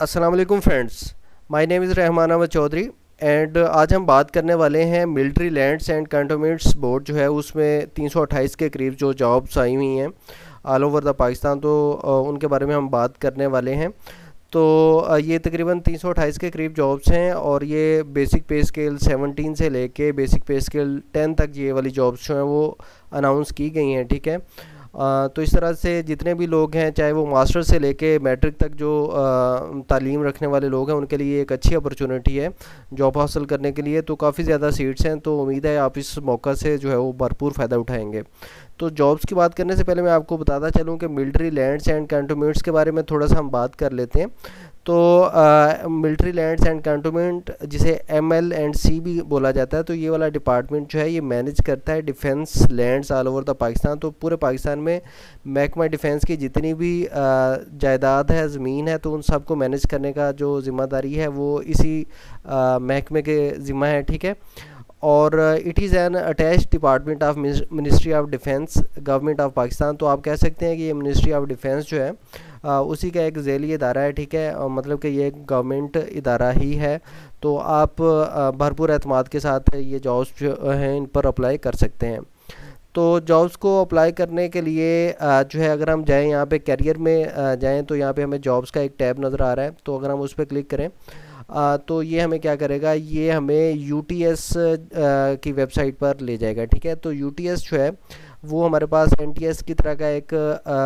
अस्सलाम वालेकुम friends my name is Rahman Ahmed Chaudhry and आज हम बात करने वाले हैं military lands and cantonments board जो है, उसमें 328 के करीब जो जॉब्स आई हुई हैं ऑल ओवर द पाकिस्तान तो उनके बारे में हम बात करने वाले हैं। तो ये तकरीबन 328 के करीब जॉब्स हैं और ये बेसिक पे स्केल 17 से लेके बेसिक पे स्केल 10 तक ये वाली जॉब्स जो हैं, वो अनाउंस की गई हैं, ठीक है? तो इस तरह से जितने भी लोग हैं, चाहे वो मास्टर से लेके मैट्रिक तक जो तालीम रखने वाले लोग हैं, उनके लिए एक अच्छी अपॉर्चुनिटी है जॉब हासिल करने के लिए। तो काफ़ी ज़्यादा सीट्स हैं तो उम्मीद है आप इस मौका से जो है वो भरपूर फ़ायदा उठाएँगे। तो जॉब्स की बात करने से पहले मैं आपको बताता चलूँ कि मिल्ट्री लैंड्स एंड कैंटोमेंट्स के बारे में थोड़ा सा हम बात कर लेते हैं। तो मिलिट्री लैंड्स एंड कैंटोनमेंट जिसे एम एल एंड सी भी बोला जाता है तो ये वाला डिपार्टमेंट जो है, ये मैनेज करता है defence lands all over the Pakistan तो पूरे पाकिस्तान में महकमा डिफेंस की जितनी भी जायदाद है, ज़मीन है तो उन सबको मैनेज करने का जो ज़िम्मेदारी है, वो इसी महकमे के ज़िम्मा है, ठीक है? और it is an attach department of ministry of defence government of Pakistan तो आप कह सकते हैं कि ये मिनिस्ट्री ऑफ़ डिफेंस जो है उसी का एक झैली इदारा है, ठीक है? मतलब कि ये गवर्नमेंट इदारा ही है। तो आप भरपूर अतमाद के साथ ये जॉब्स जो हैं, इन पर अप्लाई कर सकते हैं। तो जॉब्स को अप्लाई करने के लिए जो है, अगर हम जाएँ यहाँ पे करियर में जाएँ तो यहाँ पे हमें जॉब्स का एक टैब नज़र आ रहा है। तो अगर हम उस पर क्लिक करें तो ये हमें क्या करेगा? ये हमें यूटीएस की वेबसाइट पर ले जाएगा, ठीक है? तो यूटीएस जो है वो हमारे पास एनटीएस की तरह का एक आ,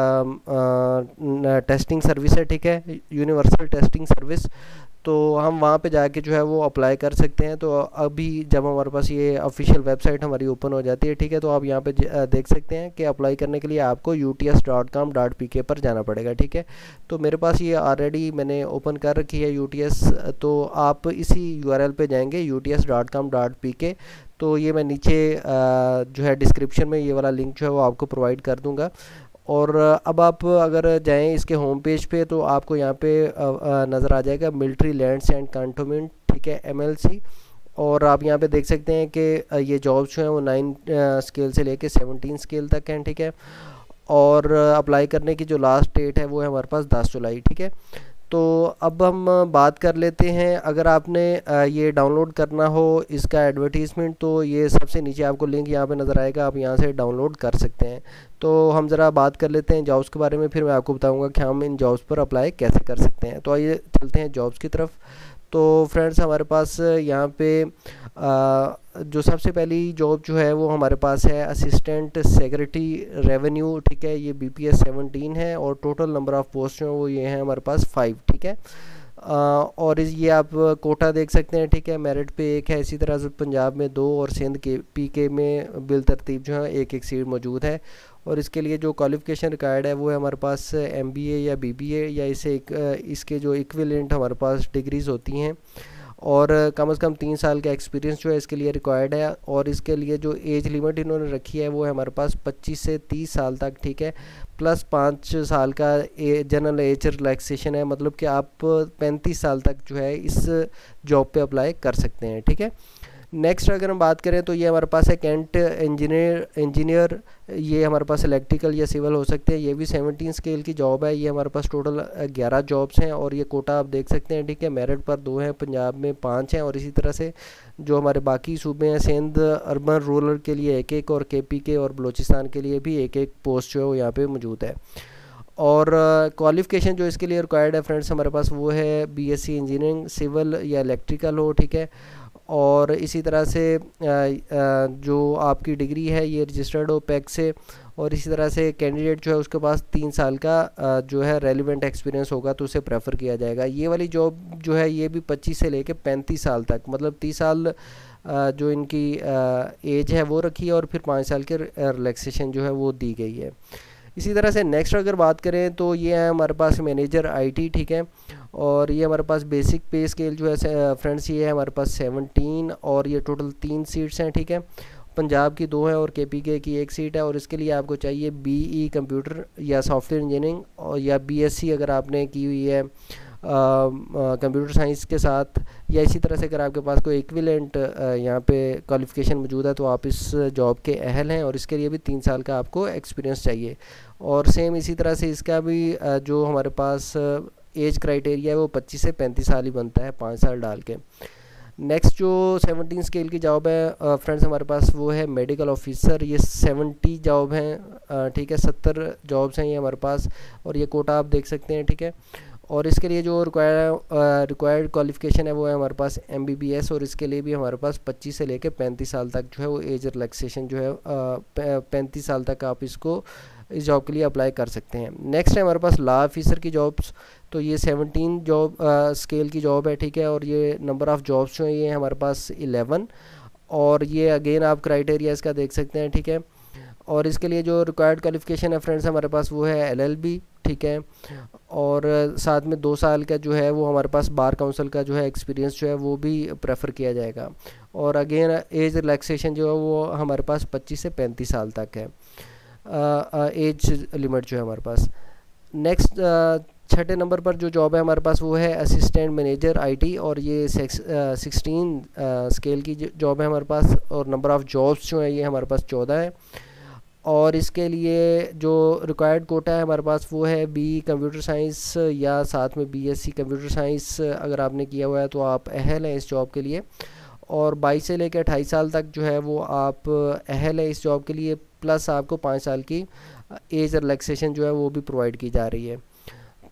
आ, टेस्टिंग सर्विस है ठीक है? यूनिवर्सल टेस्टिंग सर्विस तो हम वहाँ पे जाके जो है वो अप्लाई कर सकते हैं। तो अभी जब हमारे पास ये ऑफिशियल वेबसाइट हमारी ओपन हो जाती है, ठीक है? तो आप यहाँ पे देख सकते हैं कि अप्लाई करने के लिए आपको U T S dot com dot P K पर जाना पड़ेगा, ठीक है? तो मेरे पास ये ऑलरेडी मैंने ओपन कर रखी है यू टी एस तो आप इसी यू आर एल पे जाएँगे U T S dot com dot P K तो ये मैं नीचे जो है डिस्क्रिप्शन में ये वाला लिंक जो है वो आपको प्रोवाइड कर दूँगा। और अब आप अगर जाएँ इसके होम पेज पे तो आपको यहाँ पे नज़र आ जाएगा मिलिट्री लैंड्स एंड कंटोमेंट ठीक है एमएलसी और आप यहाँ पे देख सकते हैं कि ये जॉब्स जो हैं वो नाइन स्केल से लेके सेवनटीन स्केल तक हैं, ठीक है। और अप्लाई करने की जो लास्ट डेट है वो है हमारे पास दस जुलाई, ठीक है। तो अब हम बात कर लेते हैं। अगर आपने ये डाउनलोड करना हो इसका एडवर्टीज़मेंट तो ये सबसे नीचे आपको लिंक यहाँ पे नज़र आएगा, आप यहाँ से डाउनलोड कर सकते हैं। तो हम ज़रा बात कर लेते हैं जॉब्स के बारे में, फिर मैं आपको बताऊँगा कि हम इन जॉब्स पर अप्लाई कैसे कर सकते हैं। तो आइए चलते हैं जॉब्स की तरफ़। तो फ्रेंड्स हमारे पास यहाँ पे आ, जो सबसे पहली जॉब जो है वो हमारे पास है असिस्टेंट सेक्रेटरी रेवेन्यू ठीक है? ये बी पी एस सेवनटीन है और टोटल नंबर ऑफ़ पोस्ट जो है वो ये हैं हमारे पास फाइव ठीक है? आ, और ये आप कोटा देख सकते हैं ठीक है? मेरिट पे एक है इसी तरह से पंजाब में दो और सिंध के पी के में बिल तरतीब जो है एक एक सीट मौजूद है। और इसके लिए जो क्वालिफ़िकेशन रिक्वायर्ड है वो है हमारे पास एमबीए या बीबीए या इसे एक, इसके जो इक्विलेंट हमारे पास डिग्रीज़ होती हैं। और कम से कम तीन साल का एक्सपीरियंस जो है इसके लिए रिक्वायर्ड है। और इसके लिए जो एज लिमिट इन्होंने रखी है वो है हमारे पास 25 से 30 साल तक ठीक है? प्लस पाँच साल का जनरल एज रिलैक्सेशन है मतलब कि आप 35 साल तक जो है इस जॉब पे अप्लाई कर सकते हैं ठीक है? नेक्स्ट अगर हम बात करें तो ये हमारे पास है कैंट इंजीनियर इंजीनियर ये हमारे पास इलेक्ट्रिकल या सिविल हो सकते हैं। ये भी सेवनटीन स्केल की जॉब है। ये हमारे पास टोटल ग्यारह जॉब्स हैं और ये कोटा आप देख सकते हैं ठीक है? मेरिट पर दो हैं पंजाब में पाँच हैं और इसी तरह से जो हमारे बाकी सूबे हैं सिंध अर्बन रूरल के लिए एक एक और के पी के और बलोचिस्तान के लिए भी एक एक पोस्ट जो है वो यहाँ पर मौजूद है। और क्वालिफ़िकेशन uh, जो इसके लिए रिक्वायर्ड है फ्रेंड्स हमारे पास वो है बीएससी इंजीनियरिंग सिविल या इलेक्ट्रिकल हो ठीक है? और इसी तरह से जो आपकी डिग्री है, ये रजिस्टर्ड हो पैक से और इसी तरह से कैंडिडेट जो है, उसके पास तीन साल का जो है रेलिवेंट एक्सपीरियंस होगा तो उसे प्रेफर किया जाएगा। ये वाली जॉब जो है, ये भी 25 से लेके 35 साल तक मतलब 30 साल जो इनकी एज है, वो रखी है और फिर पाँच साल के रिलैक्सेशन जो है, वो दी गई है। इसी तरह से नेक्स्ट अगर बात करें तो ये है हमारे पास मैनेजर आईटी ठीक है? और ये हमारे पास बेसिक पे स्केल जो है फ्रेंड्स ये है हमारे पास सेवनटीन और ये टोटल तीन सीट्स हैं, ठीक है? पंजाब की दो है और के पी के की एक सीट है और इसके लिए आपको चाहिए बी ई कंप्यूटर या सॉफ्टवेयर इंजीनियरिंग और या बी एस सी अगर आपने की हुई है कंप्यूटर साइंस के साथ या इसी तरह से अगर आपके पास कोई इक्विलेंट यहाँ पे क्वालिफ़िकेशन मौजूद है तो आप इस जॉब के अहल हैं और इसके लिए भी तीन साल का आपको एक्सपीरियंस चाहिए। और सेम इसी तरह से इसका भी जो हमारे पास एज क्राइटेरिया है वो 25 से 35 साल ही बनता है, पाँच साल डाल के। नेक्स्ट जो 17 स्केल की जॉब है फ्रेंड्स हमारे पास वो है मेडिकल ऑफिसर ये 70 जॉब हैं ठीक है 70 जॉब्स हैं ये हमारे पास और ये कोटा आप देख सकते हैं, ठीक है। और इसके लिए जो रिक्वायर रिक्वायर्ड क्वालिफिकेशन है वो है हमारे पास एम बी बी एस और इसके लिए भी हमारे पास 25 से लेकर 35 साल तक जो है वो एज रिलैक्सेशन जो है पैंतीस साल तक आप इसको, इस जॉब के लिए अप्लाई कर सकते हैं। नेक्स्ट है हमारे पास लॉ ऑफिसर की जॉब्स तो ये 17 जॉब स्केल की जॉब है, ठीक है? और ये नंबर ऑफ़ जॉब्स जो हैं, ये हमारे पास 11 और ये अगेन आप क्राइटेरिया इसका देख सकते हैं, ठीक है? और इसके लिए जो रिक्वायर्ड क्वालिफिकेशन है फ्रेंड्स हमारे पास वो है एलएलबी ठीक है? और साथ में दो साल का जो है, वो हमारे पास बार काउंसिल का जो है एक्सपीरियंस जो है, वो भी प्रेफर किया जाएगा. और अगेन एज रिलैक्सेशन जो है, वो हमारे पास 25 से 35 साल तक है. एज लिमिट जो है हमारे पास. नेक्स्ट छठे नंबर पर जो जॉब है हमारे पास वो है असिस्टेंट मैनेजर आईटी और ये सिक्सटीन स्केल की जॉब है हमारे पास और नंबर ऑफ़ जॉब्स जो है ये हमारे पास चौदह है। और इसके लिए जो रिक्वायर्ड कोटा है हमारे पास वो है बी कंप्यूटर साइंस या साथ में बीएससी कंप्यूटर साइंस अगर आपने किया हुआ है तो आप अहल हैं इस जॉब के लिए। और 22 से लेकर अट्ठाईस साल तक जो है वो आप अहल है इस जॉब के लिए प्लस आपको पाँच साल की एज रिलैक्सेशन जो है वो भी प्रोवाइड की जा रही है।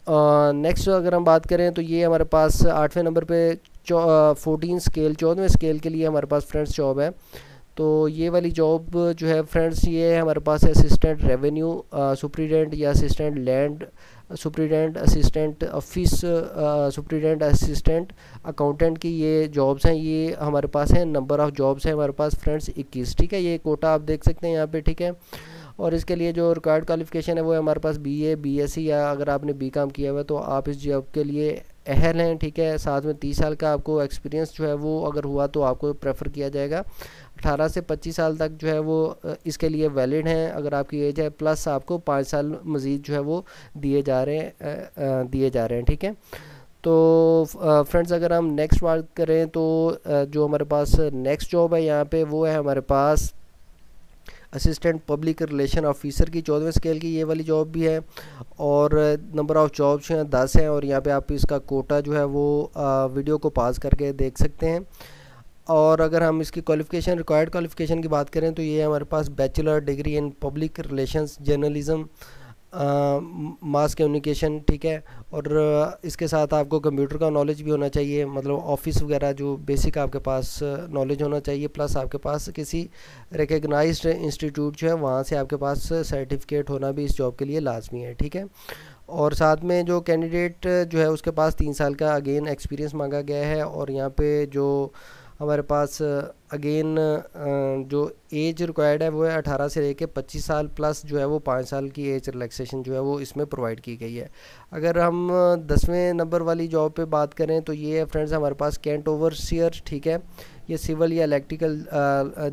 नेक्स्ट अगर हम बात करें तो ये हमारे पास आठवें नंबर पे फोर्टीन स्केल चौदहवें स्केल के लिए हमारे पास फ्रेंड्स जॉब है। तो ये वाली जॉब जो है फ्रेंड्स ये है हमारे पास असिस्टेंट रेवेन्यू सुप्रीडेंट या assistant land superintendent assistant office superintendent assistant accountant की ये जॉब्स हैं। ये हमारे पास हैं नंबर ऑफ़ जॉब्स हैं हमारे पास फ्रेंड्स 21 ठीक है? ये कोटा आप देख सकते हैं यहाँ पे, ठीक है? और इसके लिए जो रिक्वायर्ड क्वालिफिकेशन है, वो है हमारे पास B A B S C या अगर आपने बी काम किया हुआ है तो आप इस जॉब के लिए अहल हैं, ठीक है? साथ में तीस साल का आपको एक्सपीरियंस जो है, वो अगर हुआ तो आपको प्रेफर किया जाएगा। 18 से 25 साल तक जो है, वो इसके लिए वैलिड हैं, अगर आपकी एज है प्लस आपको पाँच साल मज़ीद जो है, वो दिए जा रहे हैं दिए जा रहे हैं, ठीक है? तो फ्रेंड्स अगर हम नेक्स्ट बात करें तो जो हमारे पास नेक्स्ट जॉब है, यहाँ पे वो है हमारे पास असिस्टेंट पब्लिक रिलेशन ऑफिसर की चौदहवें स्केल की ये वाली जॉब भी है और नंबर ऑफ़ जॉब्स हैं दस हैं और यहाँ पे आप इसका कोटा जो है वो आ, वीडियो को पास करके देख सकते हैं। और अगर हम इसकी क्वालिफ़िकेशन रिक्वायर्ड क्वालिफ़िकेशन की बात करें तो ये हमारे पास bachelor degree in public relation journalism mass communication ठीक है? और इसके साथ आपको कंप्यूटर का नॉलेज भी होना चाहिए मतलब ऑफ़िस वगैरह जो बेसिक आपके पास नॉलेज होना चाहिए प्लस आपके पास किसी रिकग्नाइज्ड इंस्टीट्यूट जो है, वहाँ से आपके पास सर्टिफिकेट होना भी इस जॉब के लिए लाजमी है, ठीक है? और साथ में जो कैंडिडेट जो है, उसके पास तीन साल का अगेन एक्सपीरियंस मांगा गया है, और यहाँ पे जो हमारे पास अगेन जो एज रिक्वायर्ड है, वो है अठारह से लेके पच्चीस साल प्लस जो है वो पाँच साल की एज रिलैक्सेशन जो है वो इसमें प्रोवाइड की गई है। अगर हम दसवें नंबर वाली जॉब पे बात करें तो ये है फ्रेंड्स हमारे पास कैंट ओवरसियर ठीक है? ये सिविल या इलेक्ट्रिकल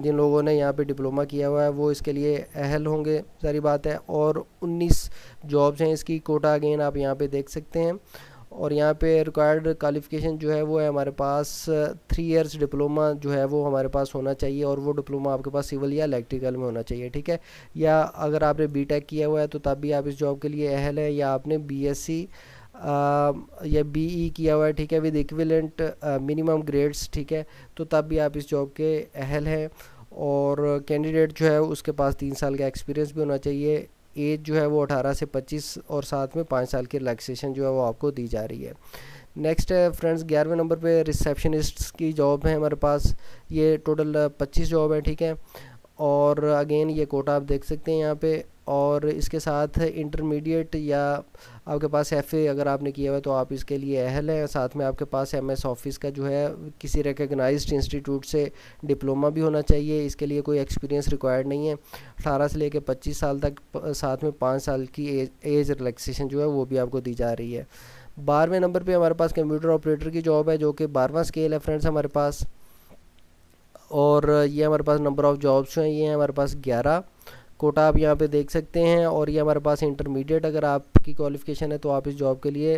जिन लोगों ने यहाँ पे डिप्लोमा किया हुआ है, वो इसके लिए अहल होंगे, सारी बात है। और 19 जॉब्स हैं इसकी कोटा अगेन आप यहाँ पे देख सकते हैं। और यहाँ पे रिक्वायर्ड क्वालिफ़िकेशन जो है वो है हमारे पास थ्री इयर्स डिप्लोमा जो है वो हमारे पास होना चाहिए और वो डिप्लोमा आपके पास सिविल या इलेक्ट्रिकल में होना चाहिए, ठीक है? या अगर आपने बी किया हुआ है तो तब भी आप इस जॉब के लिए अहल है या आपने बी एस सी या बी ई किया हुआ है, ठीक है? विद इक्विलेंट मिनिमम ग्रेड्स ठीक है? तो तब भी आप इस जॉब के अहल हैं और कैंडिडेट जो है उसके पास तीन साल का एक्सपीरियंस भी होना चाहिए। एज जो है वो 18 से 25 और साथ में पाँच साल की रिलैक्सेशन जो है वो आपको दी जा रही है। नेक्स्ट है फ्रेंड्स ग्यारहवें नंबर पे रिसेप्शनिस्ट की जॉब है हमारे पास। ये टोटल पच्चीस जॉब है, ठीक है? और अगेन ये कोटा आप देख सकते हैं यहाँ पे, और इसके साथ इंटरमीडिएट या आपके पास एफए अगर आपने किया हुआ तो आप इसके लिए अहल हैं। साथ में आपके पास एम एस ऑफ़िस का जो है, किसी रिकगनाइज्ड इंस्टीट्यूट से डिप्लोमा भी होना चाहिए। इसके लिए कोई एक्सपीरियंस रिक्वायर्ड नहीं है। अठारह से लेकर पच्चीस साल तक, साथ में पाँच साल की एज एज रिलैक्सेशन जो है वो भी आपको दी जा रही है। बारहवें नंबर पर हमारे पास कंप्यूटर ऑपरेटर की जॉब है, जो कि बारहवा स्केल है फ्रेंड्स हमारे पास। और ये हमारे पास नंबर ऑफ़ जॉब्स हैं ये हमारे पास ग्यारह। कोटा आप यहाँ पे देख सकते हैं और ये हमारे पास इंटरमीडिएट अगर आपकी क्वालिफ़िकेशन है तो आप इस जॉब के लिए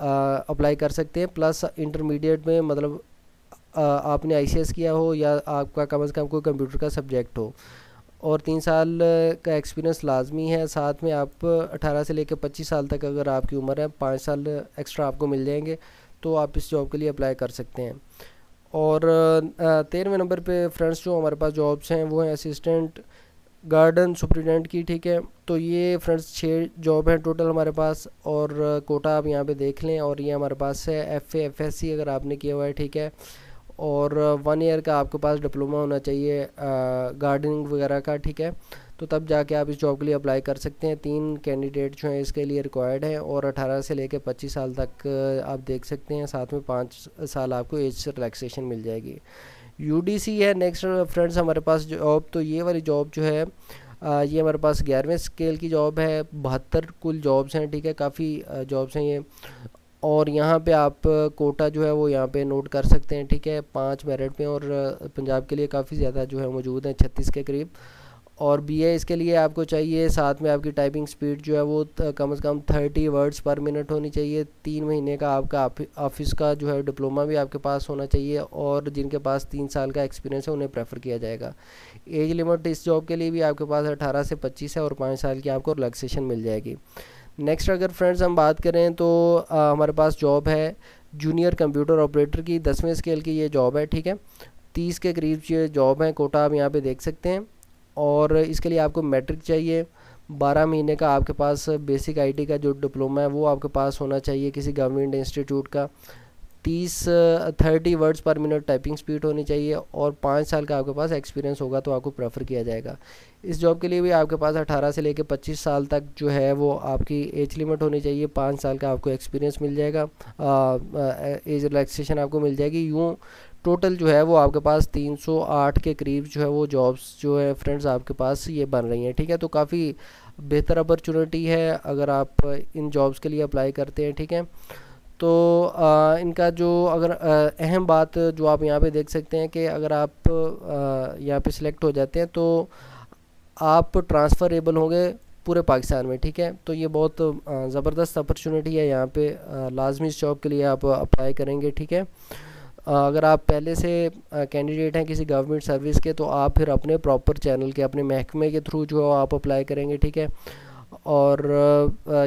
अप्लाई कर सकते हैं। प्लस इंटरमीडिएट में मतलब आ, आपने आईसीएस किया हो या आपका कम अज़ कम कोई कंप्यूटर का सब्जेक्ट हो। और तीन साल का एक्सपीरियंस लाजमी है। साथ में आप 18 से लेकर 25 साल तक अगर आपकी उम्र है पाँच साल एक्स्ट्रा आपको मिल जाएँगे तो आप इस जॉब के लिए अप्लाई कर सकते हैं। और तेरहवें नंबर पे फ्रेंड्स जो हमारे पास जॉब्स हैं, वो हैं असिस्टेंट गार्डन सुप्रिटेंडेंट की, ठीक है? तो ये फ्रेंड्स छः जॉब हैं टोटल हमारे पास और कोटा आप यहाँ पे देख लें और ये हमारे पास है एफ़ एफ़ एस सी अगर आपने किया हुआ है, ठीक है? और वन ईयर का आपके पास डिप्लोमा होना चाहिए गार्डनिंग वगैरह का, ठीक है? तो तब जाके आप इस जॉब के लिए अप्लाई कर सकते हैं। तीन कैंडिडेट जो हैं इसके लिए रिक्वायर्ड हैं और 18 से लेकर 25 साल तक आप देख सकते हैं। साथ में पाँच साल आपको एज रिलैक्सेशन मिल जाएगी। यूडीसी है नेक्स्ट फ्रेंड्स हमारे पास जॉब तो ये वाली जॉब जो है आ, ये हमारे पास ग्यारहवें स्केल की जॉब है। बहत्तर कुल जॉब्स हैं ठीक है? काफ़ी जॉब्स हैं ये। और यहाँ पे आप कोटा जो है वो यहाँ पे नोट कर सकते हैं ठीक है? पाँच मेरिट में और पंजाब के लिए काफ़ी ज़्यादा जो है मौजूद हैं छत्तीस के करीब। और बी ए इसके लिए आपको चाहिए साथ में आपकी टाइपिंग स्पीड जो है वो कम से कम थर्टी वर्ड्स पर मिनट होनी चाहिए। तीन महीने का आपका ऑफ़िस का जो है डिप्लोमा भी आपके पास होना चाहिए और जिनके पास तीन साल का एक्सपीरियंस है उन्हें प्रेफर किया जाएगा। एज लिमिट इस जॉब के लिए भी आपके पास अठारह से पच्चीस है और पाँच साल की आपको रिलैक्सेशन मिल जाएगी। नेक्स्ट अगर फ्रेंड्स हम बात करें तो आ, हमारे पास जॉब है जूनियर कंप्यूटर ऑपरेटर की दसवें स्केल की ये जॉब है ठीक है? तीस के करीब ये जॉब है कोटा आप यहाँ पे देख सकते हैं। और इसके लिए आपको मैट्रिक चाहिए। बारह महीने का आपके पास बेसिक आईटी का जो डिप्लोमा है, वो आपके पास होना चाहिए किसी गवर्नमेंट इंस्टीट्यूट का। तीस thirty words per minute typing speed होनी चाहिए और पाँच साल का आपके पास एक्सपीरियंस होगा तो आपको प्रेफर किया जाएगा। इस जॉब के लिए भी आपके पास अठारह से लेकर पच्चीस साल तक जो है, वो आपकी एज लिमिट होनी चाहिए। पाँच साल का आपको एक्सपीरियंस मिल जाएगा। एज रिलैक्सेशन आपको मिल जाएगी। यूँ टोटल जो है वो आपके पास 308 के करीब जो है वो जॉब्स जो है फ्रेंड्स आपके पास ये बन रही हैं ठीक है? तो काफ़ी बेहतर अपॉर्चुनिटी है अगर आप इन जॉब्स के लिए अप्लाई करते हैं ठीक है? तो आ, इनका जो अगर अहम बात जो आप यहाँ पे देख सकते हैं कि अगर आप यहाँ पे सिलेक्ट हो जाते हैं तो आप ट्रांसफ़रेबल होंगे पूरे पाकिस्तान में ठीक है? तो ये बहुत ज़बरदस्त अपॉर्चुनिटी है यहाँ पे लाजमी इस जॉब के लिए आप अप्लाई करेंगे ठीक है? अगर आप पहले से कैंडिडेट हैं किसी गवर्नमेंट सर्विस के तो आप फिर अपने प्रॉपर चैनल के, अपने महकमे के थ्रू जो आप अप्लाई करेंगे, ठीक है? और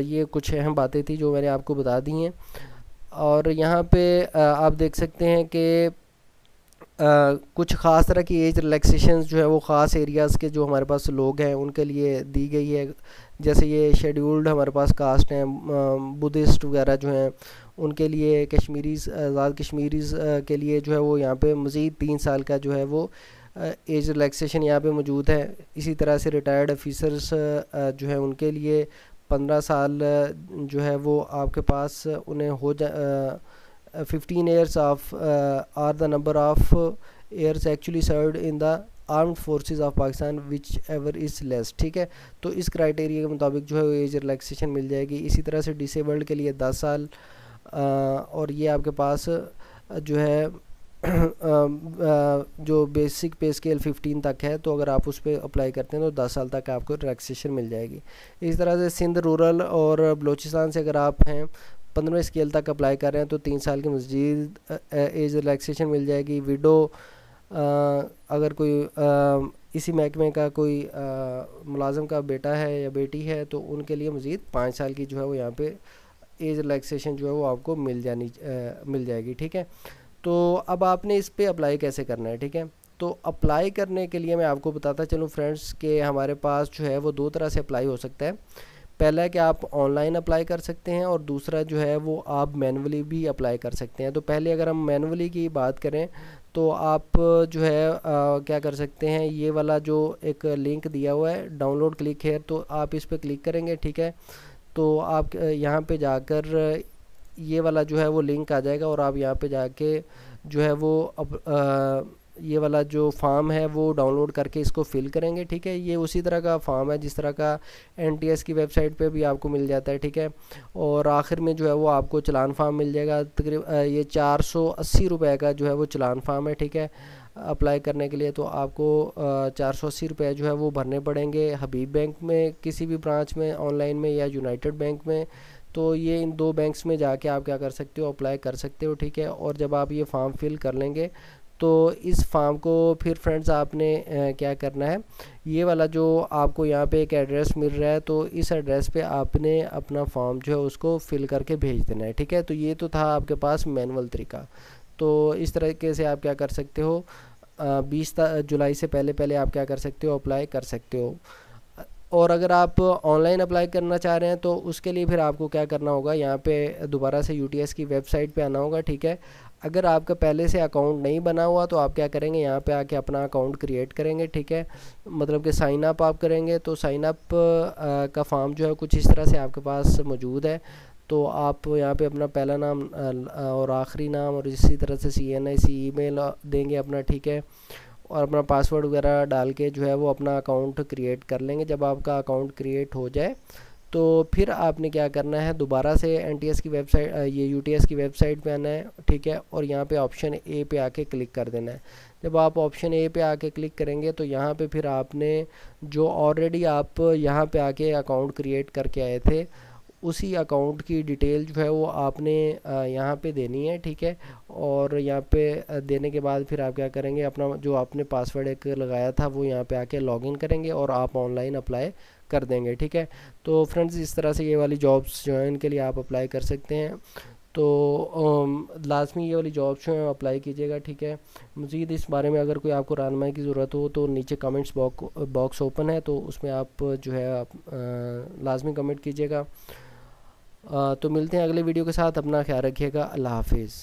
ये कुछ अहम बातें थी जो मैंने आपको बता दी हैं। और यहाँ पे आप देख सकते हैं कि कुछ ख़ास तरह की एज रिलैक्सेशन जो है वो ख़ास एरियाज़ के जो हमारे पास लोग हैं, उनके लिए दी गई है। जैसे ये शेड्यूल्ड हमारे पास कास्ट हैं बुद्धिस्ट वगैरह जो हैं उनके लिए कश्मीरीज़ आज़ाद कश्मीरीज़ के लिए जो है वो यहाँ पे मज़ीद तीन साल का जो है वो एज रिलैक्सेशन यहाँ पे मौजूद है। इसी तरह से रिटायर्ड ऑफिसर्स जो है उनके लिए पंद्रह साल जो है वो आपके पास उन्हें हो जा fifteen years of or the number of years actually serve in the armed forces of Pakistan whichever is less ठीक है? तो इस क्राइटेरिया के मुताबिक जो है वो एज रिलैक्सेशन मिल जाएगी। इसी तरह से डिसेबल्ड के लिए दस साल और ये आपके पास जो है जो बेसिक पे स्केल 15 तक है तो अगर आप उस पर अप्लाई करते हैं तो 10 साल तक आपको रिलैक्सेशन मिल जाएगी। इस तरह से सिंध रूरल और बलोचिस्तान से अगर आप हैं, पंद्रहवें स्केल तक अप्लाई कर रहे हैं तो तीन साल की मजीद एज रिलैक्सेशन मिल जाएगी। विडो अगर कोई इसी महकमे का कोई मुलाजम का बेटा है या बेटी है तो उनके लिए मज़ीद पाँच साल की जो है वो यहाँ पे एज रिलैक्सेशन जो है वो आपको मिल जानी आ, मिल जाएगी ठीक है? तो अब आपने इस पर अप्लाई कैसे करना है ठीक है? तो अप्लाई करने के लिए मैं आपको बताता चलूँ फ्रेंड्स कि हमारे पास जो है वो दो तरह से अप्लाई हो सकता है। पहला है कि आप ऑनलाइन अप्लाई कर सकते हैं और दूसरा जो है वो आप मैनुअली भी अप्लाई कर सकते हैं। तो पहले अगर हम मैनुअली की बात करें तो आप जो है आ, क्या कर सकते हैं ये वाला जो एक लिंक दिया हुआ है डाउनलोड क्लिक है तो आप इस पर क्लिक करेंगे ठीक है? तो आप यहाँ पे जाकर ये वाला जो है वो लिंक आ जाएगा और आप यहाँ पे जाके जो है वो अब ये वाला जो फॉर्म है वो डाउनलोड करके इसको फिल करेंगे, ठीक है? ये उसी तरह का फॉर्म है जिस तरह का एनटीएस की वेबसाइट पे भी आपको मिल जाता है, ठीक है? और आखिर में जो है वो आपको चलान फार्म मिल जाएगा, तकरीब ये चार सौ अस्सी रुपये का जो है वो चलान फार्म है, ठीक है? अप्लाई करने के लिए तो आपको चार सौ अस्सी रुपये जो है वो भरने पड़ेंगे हबीब बैंक में, किसी भी ब्रांच में, ऑनलाइन में या यूनाइटेड बैंक में। तो ये इन दो बैंक्स में जाके आप क्या कर सकते हो, अप्लाई कर सकते हो, ठीक है? और जब आप ये फॉर्म फिल कर लेंगे तो इस फॉर्म को फिर फ्रेंड्स आपने क्या करना है, ये वाला जो आपको यहाँ पे एक एड्रेस मिल रहा है तो इस एड्रेस पे आपने अपना फॉर्म जो है उसको फिल करके भेज देना है, ठीक है? तो ये तो था आपके पास मैनुअल तरीका। तो इस तरीके से आप क्या कर सकते हो बीस जुलाई से पहले पहले आप क्या कर सकते हो अप्लाई कर सकते हो। और अगर आप ऑनलाइन अप्लाई करना चाह रहे हैं तो उसके लिए फिर आपको क्या करना होगा, यहाँ पे दोबारा से यूटीएस की वेबसाइट पे आना होगा, ठीक है। अगर आपका पहले से अकाउंट नहीं बना हुआ तो आप क्या करेंगे, यहाँ पे आके अपना अकाउंट क्रिएट करेंगे, ठीक है। मतलब कि साइन अप आप करेंगे तो साइन अप का फॉर्म जो है, कुछ इस तरह से आपके पास मौजूद है। तो आप यहाँ पे अपना पहला नाम और आखिरी नाम और इसी तरह से सी एन आई सी ई मेल देंगे अपना, ठीक है? और अपना पासवर्ड वगैरह डाल के जो है वो अपना अकाउंट क्रिएट कर लेंगे। जब आपका अकाउंट क्रिएट हो जाए तो फिर आपने क्या करना है, दोबारा से एनटीएस की वेबसाइट ये यूटीएस की वेबसाइट पे आना है, ठीक है? और यहाँ पे ऑप्शन ए पे आके क्लिक कर देना है। जब आप ऑप्शन ए पे आके क्लिक करेंगे तो यहाँ पे फिर आपने जो ऑलरेडी आप यहाँ पे आके अकाउंट क्रिएट करके आए थे उसी अकाउंट की डिटेल जो है वो आपने यहाँ पे देनी है, ठीक है? और यहाँ पे देने के बाद फिर आप क्या करेंगे, अपना जो आपने पासवर्ड एक लगाया था, वो यहाँ पे आके लॉगिन करेंगे और आप ऑनलाइन अप्लाई कर देंगे, ठीक है? तो फ्रेंड्स इस तरह से ये वाली जॉब्स जो हैं, इनके लिए आप अप्लाई कर सकते हैं। तो लाजमी ये वाली जॉब्स जो हैं अप्लाई कीजिएगा, ठीक है? मज़ीद इस बारे में अगर कोई आपको रहनमाई की ज़रूरत हो तो नीचे कमेंट्स बॉक्स ओपन है तो उसमें आप जो है आप लाजमी कमेंट कीजिएगा। तो मिलते हैं अगले वीडियो के साथ। अपना ख्याल रखिएगा। अल्लाह हाफिज़।